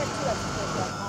太热了，